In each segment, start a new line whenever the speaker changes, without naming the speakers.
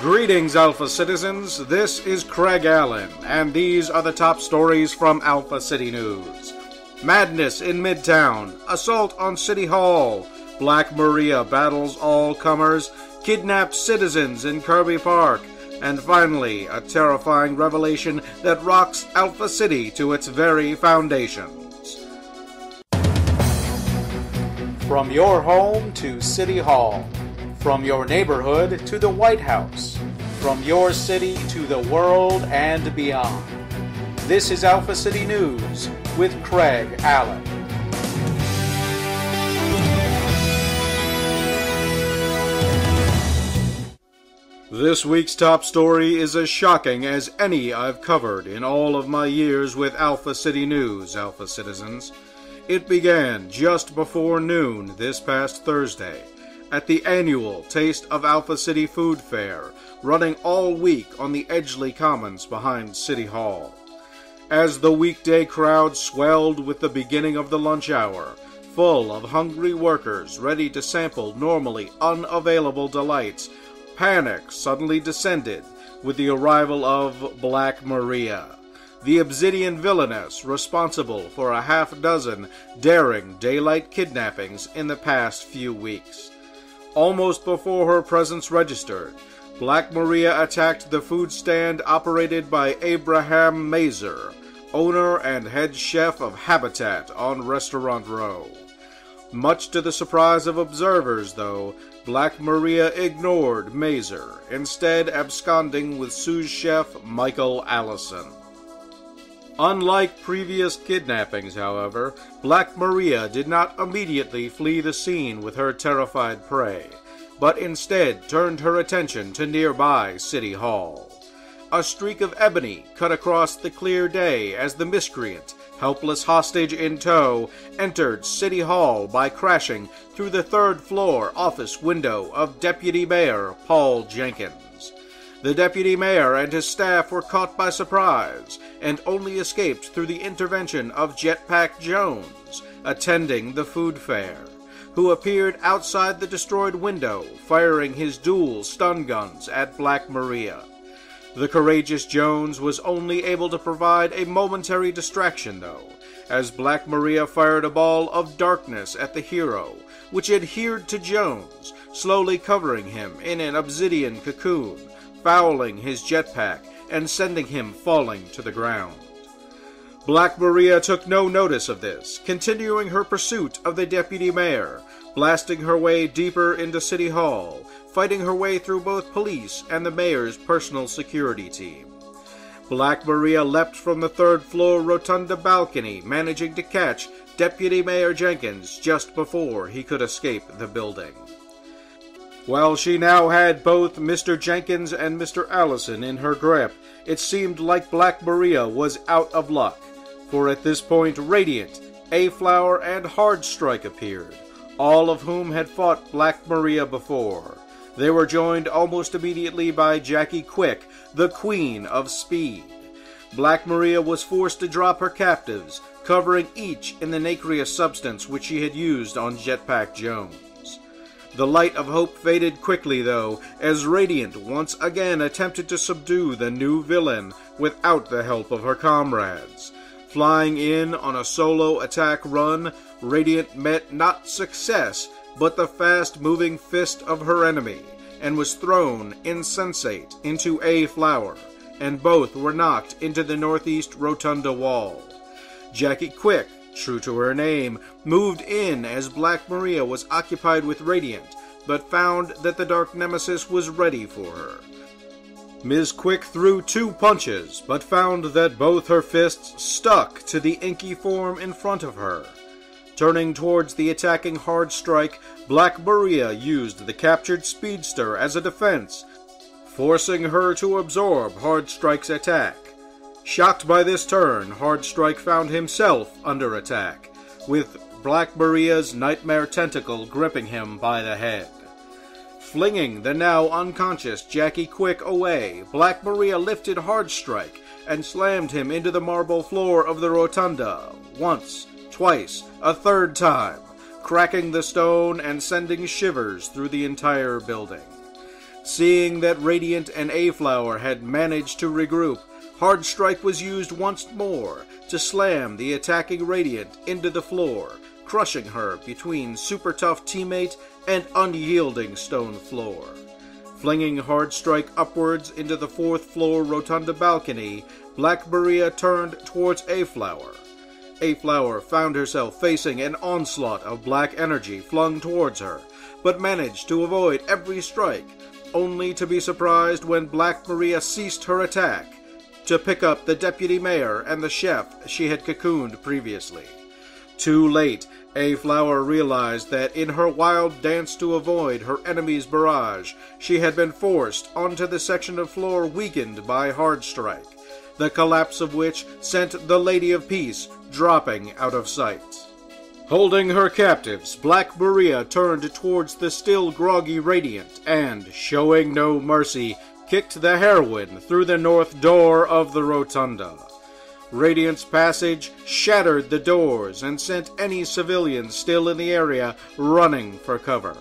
Greetings, Alpha citizens. This is Craig Allen, and these are the top stories from Alpha City News. Madness in Midtown, assault on City Hall, Black Maria battles all comers, kidnapped citizens in Kirby Park, and finally, a terrifying revelation that rocks Alpha City to its very foundations. From your home to City Hall. From your neighborhood to the White House. From your city to the world and beyond. This is Alpha City News with Craig Allen. This week's top story is as shocking as any I've covered in all of my years with Alpha City News, Alpha Citizens. It began just before noon this past Thursday at the annual Taste of Alpha City Food Fair, running all week on the Edgeley Commons behind City Hall. As the weekday crowd swelled with the beginning of the lunch hour, full of hungry workers ready to sample normally unavailable delights, panic suddenly descended with the arrival of Black Maria, the Obsidian villainess responsible for a half dozen daring daylight kidnappings in the past few weeks. Almost before her presence registered, Black Maria attacked the food stand operated by Abraham Mazer, owner and head chef of Habitat on Restaurant Row. Much to the surprise of observers, though, Black Maria ignored Mazer, instead absconding with sous chef Michael Allison. Unlike previous kidnappings, however, Black Maria did not immediately flee the scene with her terrified prey, but instead turned her attention to nearby City Hall. A streak of ebony cut across the clear day as the miscreant, helpless hostage in tow, entered City Hall by crashing through the third floor office window of Deputy Mayor Paul Jenkins. The deputy mayor and his staff were caught by surprise and only escaped through the intervention of Jetpack Jones, attending the food fair, who appeared outside the destroyed window, firing his dual stun guns at Black Maria. The courageous Jones was only able to provide a momentary distraction, though, as Black Maria fired a ball of darkness at the hero, which adhered to Jones, slowly covering him in an obsidian cocoon fouling his jetpack and sending him falling to the ground. Black Maria took no notice of this, continuing her pursuit of the deputy mayor, blasting her way deeper into City Hall, fighting her way through both police and the mayor's personal security team. Black Maria leapt from the third floor rotunda balcony, managing to catch Deputy Mayor Jenkins just before he could escape the building. While she now had both Mr. Jenkins and Mr. Allison in her grip, it seemed like Black Maria was out of luck, for at this point Radiant, A-Flower, and Hardstrike appeared, all of whom had fought Black Maria before. They were joined almost immediately by Jackie Quick, the Queen of Speed. Black Maria was forced to drop her captives, covering each in the nacreous substance which she had used on Jetpack Jones. The light of hope faded quickly, though, as Radiant once again attempted to subdue the new villain without the help of her comrades. Flying in on a solo attack run, Radiant met not success, but the fast moving fist of her enemy, and was thrown insensate into A-Flower, and both were knocked into the northeast rotunda wall. Jackie Quick true to her name, moved in as Black Maria was occupied with Radiant, but found that the Dark Nemesis was ready for her. Ms. Quick threw two punches, but found that both her fists stuck to the inky form in front of her. Turning towards the attacking Hard Strike, Black Maria used the captured speedster as a defense, forcing her to absorb Hard Strike's attack. Shocked by this turn, Hardstrike found himself under attack, with Black Maria's nightmare tentacle gripping him by the head. Flinging the now unconscious Jackie Quick away, Black Maria lifted Hardstrike and slammed him into the marble floor of the rotunda, once, twice, a third time, cracking the stone and sending shivers through the entire building. Seeing that Radiant and A-Flower had managed to regroup, Hard Strike was used once more to slam the attacking Radiant into the floor, crushing her between super tough teammate and unyielding stone floor. Flinging Hard Strike upwards into the fourth floor rotunda balcony, Black Maria turned towards A-Flower. A-Flower found herself facing an onslaught of black energy flung towards her, but managed to avoid every strike, only to be surprised when Black Maria ceased her attack to pick up the deputy mayor and the chef she had cocooned previously. Too late, A-Flower realized that in her wild dance to avoid her enemy's barrage, she had been forced onto the section of floor weakened by Hard Strike, the collapse of which sent the Lady of Peace dropping out of sight. Holding her captives, Black Maria turned towards the still groggy Radiant and, showing no mercy, kicked the heroine through the north door of the rotunda. Radiant's passage shattered the doors and sent any civilians still in the area running for cover.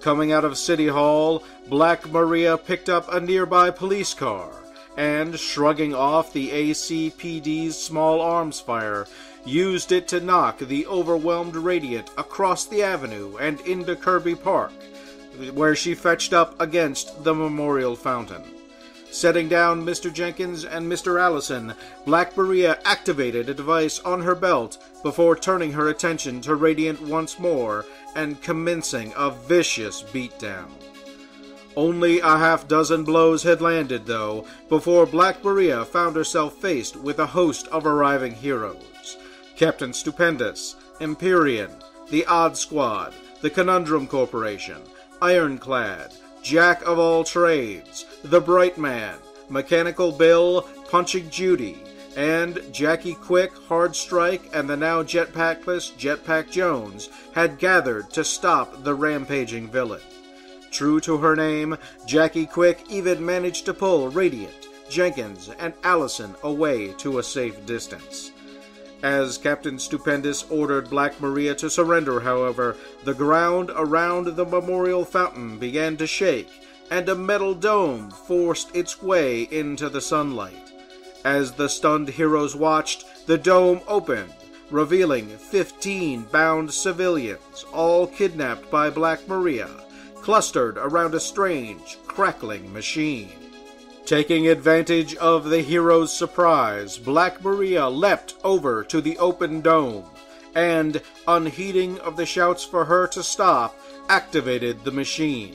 Coming out of City Hall, Black Maria picked up a nearby police car and, shrugging off the ACPD's small arms fire, used it to knock the overwhelmed Radiant across the avenue and into Kirby Park, where she fetched up against the memorial fountain. Setting down Mr. Jenkins and Mr. Allison, Black Maria activated a device on her belt before turning her attention to Radiant once more and commencing a vicious beatdown. Only a half dozen blows had landed, though, before Black Maria found herself faced with a host of arriving heroes. Captain Stupendous, Empyrean, the Odd Squad, the Conundrum Corporation, Ironclad, Jack of all trades, the Bright Man, Mechanical Bill, Punching Judy, and Jackie Quick, Hard Strike, and the now jetpackless Jetpack Jones had gathered to stop the rampaging villain. True to her name, Jackie Quick even managed to pull Radiant, Jenkins, and Allison away to a safe distance. As Captain Stupendous ordered Black Maria to surrender, however, the ground around the memorial fountain began to shake, and a metal dome forced its way into the sunlight. As the stunned heroes watched, the dome opened, revealing 15 bound civilians, all kidnapped by Black Maria, clustered around a strange, crackling machine. Taking advantage of the hero's surprise, Black Maria leapt over to the open dome and, unheeding of the shouts for her to stop, activated the machine.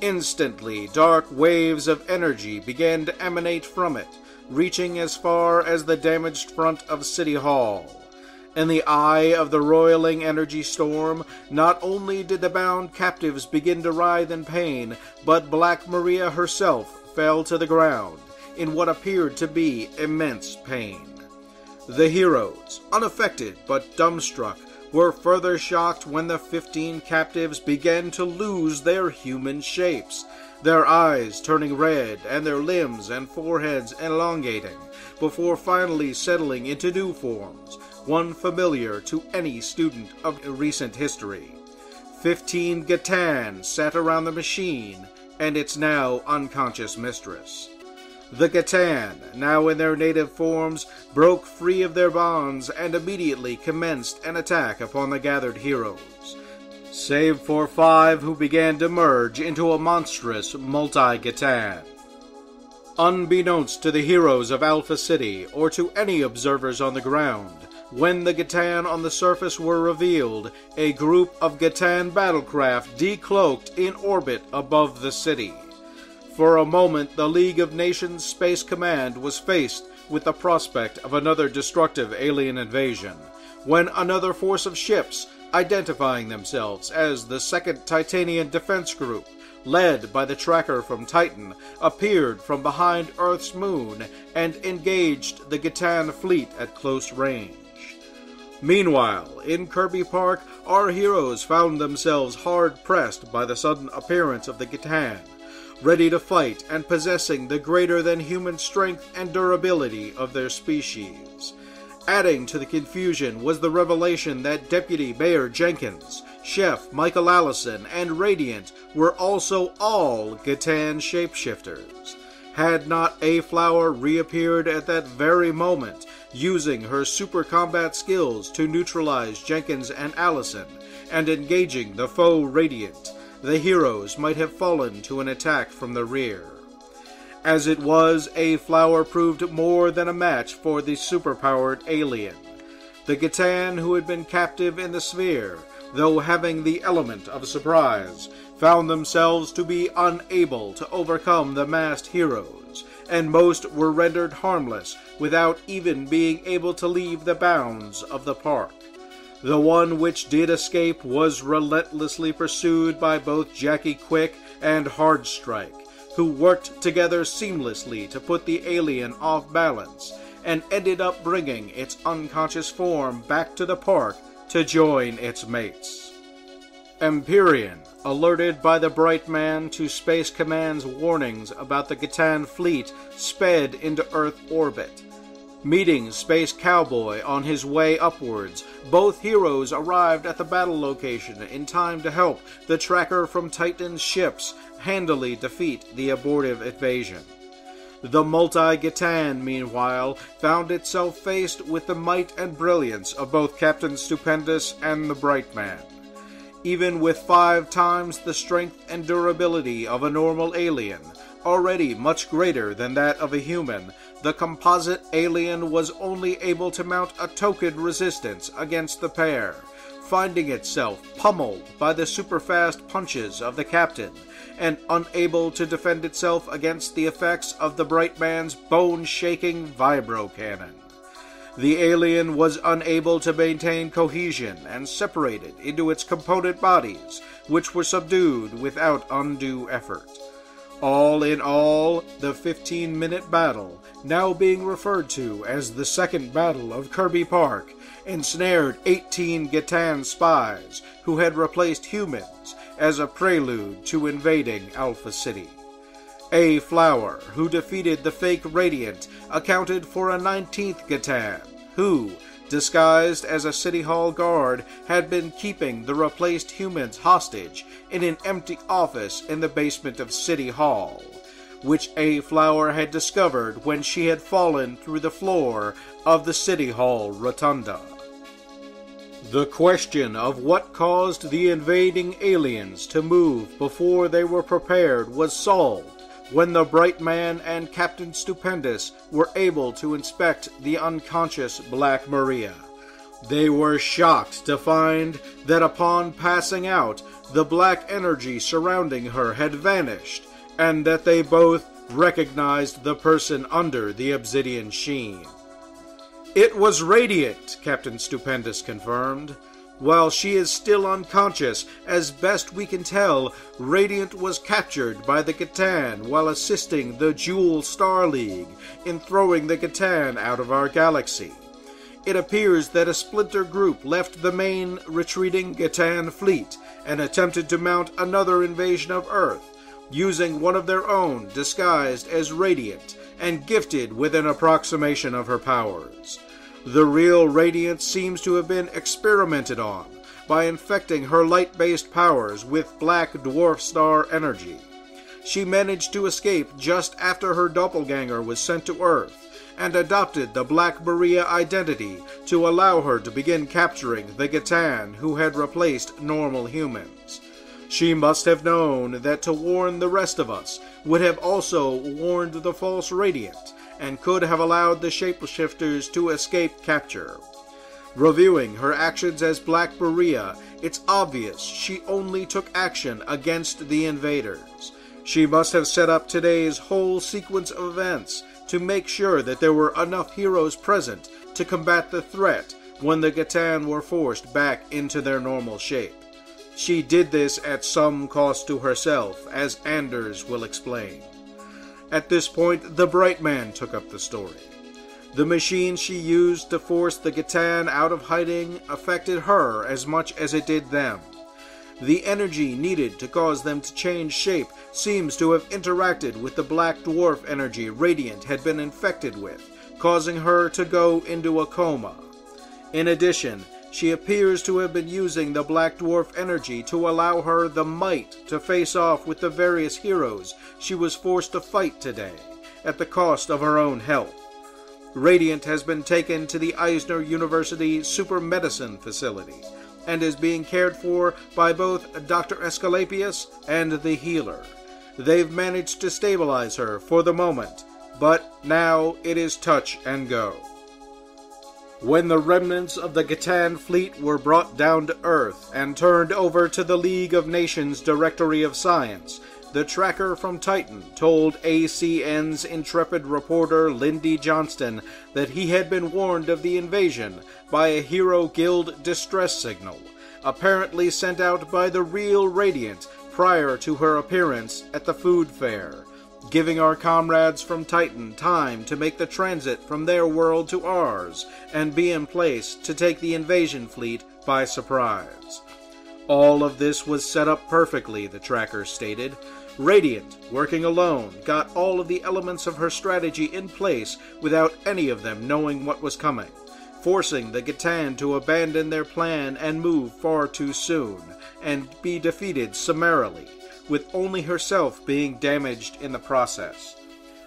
Instantly, dark waves of energy began to emanate from it, reaching as far as the damaged front of City Hall. In the eye of the roiling energy storm, not only did the bound captives begin to writhe in pain, but Black Maria herself fell to the ground in what appeared to be immense pain. The heroes, unaffected but dumbstruck, were further shocked when the fifteen captives began to lose their human shapes, their eyes turning red and their limbs and foreheads elongating, before finally settling into new forms, one familiar to any student of recent history. Fifteen Gatan sat around the machine, and its now unconscious mistress. The Gatan, now in their native forms, broke free of their bonds and immediately commenced an attack upon the gathered heroes, save for five who began to merge into a monstrous multi Gatan. Unbeknownst to the heroes of Alpha City or to any observers on the ground, when the Gatan on the surface were revealed, a group of Gatan battlecraft decloaked in orbit above the city. For a moment, the League of Nations Space Command was faced with the prospect of another destructive alien invasion, when another force of ships, identifying themselves as the Second Titanian Defense Group, led by the tracker from Titan, appeared from behind Earth's moon and engaged the Gatan fleet at close range. Meanwhile, in Kirby Park, our heroes found themselves hard pressed by the sudden appearance of the Gitan, ready to fight and possessing the greater than human strength and durability of their species. Adding to the confusion was the revelation that Deputy Mayor Jenkins, Chef Michael Allison, and Radiant were also all Gatan shapeshifters. Had not A Flower reappeared at that very moment, using her super combat skills to neutralize Jenkins and Allison, and engaging the foe Radiant, the heroes might have fallen to an attack from the rear. As it was, A Flower proved more than a match for the superpowered alien. The Gitan who had been captive in the sphere, though having the element of surprise, found themselves to be unable to overcome the masked heroes, and most were rendered harmless without even being able to leave the bounds of the park. The one which did escape was relentlessly pursued by both Jackie Quick and Hardstrike, who worked together seamlessly to put the alien off balance and ended up bringing its unconscious form back to the park to join its mates. Empyrean, alerted by the Bright Man to Space Command's warnings about the Gatan fleet, sped into Earth orbit. Meeting Space Cowboy on his way upwards, both heroes arrived at the battle location in time to help the tracker from Titan's ships handily defeat the abortive invasion. The multi Gatan, meanwhile, found itself faced with the might and brilliance of both Captain Stupendous and the Bright Man. Even with five times the strength and durability of a normal alien, already much greater than that of a human, the composite alien was only able to mount a token resistance against the pair, finding itself pummeled by the superfast punches of the captain and unable to defend itself against the effects of the Bright Man's bone shaking vibro cannon. The alien was unable to maintain cohesion and separated into its component bodies, which were subdued without undue effort. All in all, the 15 minute battle, now being referred to as the Second Battle of Kirby Park, ensnared 18 Gatan spies who had replaced humans as a prelude to invading Alpha City. A Flower, who defeated the fake Radiant, accounted for a 19th Gatan, who, disguised as a City Hall guard, had been keeping the replaced humans hostage in an empty office in the basement of City Hall, which A Flower had discovered when she had fallen through the floor of the City Hall rotunda. The question of what caused the invading aliens to move before they were prepared was solved when the Bright Man and Captain Stupendous were able to inspect the unconscious Black Maria. They were shocked to find that upon passing out, the black energy surrounding her had vanished, and that they both recognized the person under the obsidian sheen. It was Radiant, Captain Stupendous confirmed. While she is still unconscious, as best we can tell, Radiant was captured by the Gatan while assisting the Jewel Star League in throwing the Gatan out of our galaxy. It appears that a splinter group left the main retreating Gatan fleet and attempted to mount another invasion of Earth, using one of their own disguised as Radiant and gifted with an approximation of her powers. The real Radiant seems to have been experimented on by infecting her light based powers with black dwarf star energy. She managed to escape just after her doppelganger was sent to Earth and adopted the Black Maria identity to allow her to begin capturing the Gatan who had replaced normal humans. She must have known that to warn the rest of us would have also warned the false Radiant, and could have allowed the shapeshifters to escape capture. Reviewing her actions as Black Maria, it's obvious she only took action against the invaders. She must have set up today's whole sequence of events to make sure that there were enough heroes present to combat the threat when the Gatan were forced back into their normal shape. She did this at some cost to herself, as Anders will explain. At this point, the Bright Man took up the story. The machine she used to force the Gatan out of hiding affected her as much as it did them. The energy needed to cause them to change shape seems to have interacted with the black dwarf energy Radiant had been infected with, causing her to go into a coma. In addition, she appears to have been using the Black Dwarf energy to allow her the might to face off with the various heroes she was forced to fight today, at the cost of her own health. Radiant has been taken to the Eisner University Super Medicine Facility and is being cared for by both Dr. Escalapius and the healer. They've managed to stabilize her for the moment, but now it is touch and go. When the remnants of the Gatan fleet were brought down to Earth and turned over to the League of Nations Directory of Science, the tracker from Titan told ACN's intrepid reporter Lindy Johnston that he had been warned of the invasion by a Hero Guild distress signal, apparently sent out by the real Radiant prior to her appearance at the food fair, giving our comrades from Titan time to make the transit from their world to ours and be in place to take the invasion fleet by surprise. All of this was set up perfectly, the tracker stated. Radiant, working alone, got all of the elements of her strategy in place without any of them knowing what was coming, forcing the Gatan to abandon their plan and move far too soon, and be defeated summarily, with only herself being damaged in the process.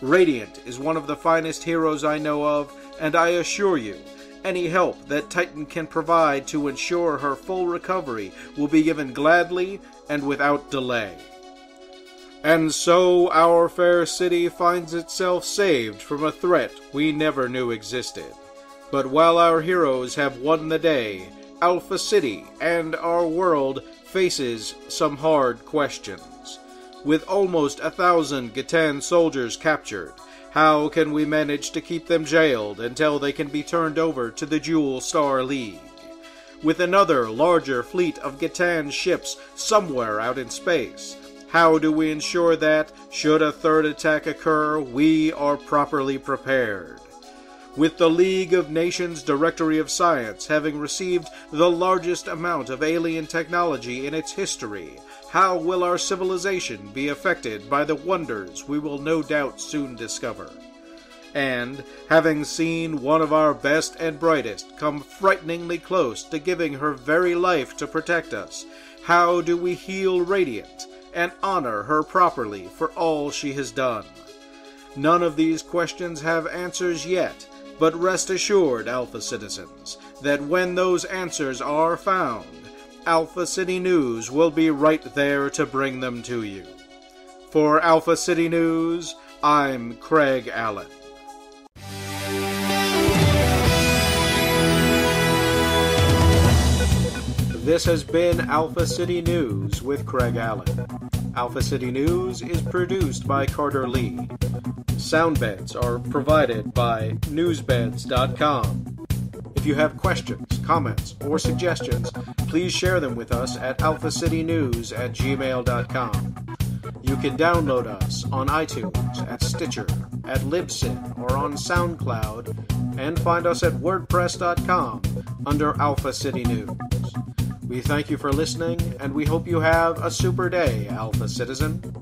Radiant is one of the finest heroes I know of, and I assure you, any help that Titan can provide to ensure her full recovery will be given gladly and without delay. And so our fair city finds itself saved from a threat we never knew existed. But while our heroes have won the day, Alpha City and our world faces some hard questions. With almost a thousand Gatan soldiers captured, how can we manage to keep them jailed until they can be turned over to the Jewel Star League? With another larger fleet of Gatan ships somewhere out in space, how do we ensure that, should a third attack occur, we are properly prepared? With the League of Nations Directory of Science having received the largest amount of alien technology in its history, how will our civilization be affected by the wonders we will no doubt soon discover? And, having seen one of our best and brightest come frighteningly close to giving her very life to protect us, how do we heal Radiant and honor her properly for all she has done. None of these questions have answers yet, but rest assured, Alpha citizens, that when those answers are found, Alpha City News will be right there to bring them to you. For Alpha City News, I'm Craig Allen. This has been Alpha City News with Craig Allen. Alpha City News is produced by Carter Lee. Sound beds are provided by newsbeds.com. If you have questions, comments, or suggestions, please share them with us at alphacitynews at gmail.com. You can download us on iTunes, at Stitcher, at Libsyn, or on SoundCloud, and find us at WordPress.com under Alpha City News. We thank you for listening, and we hope you have a super day, Alpha Citizen.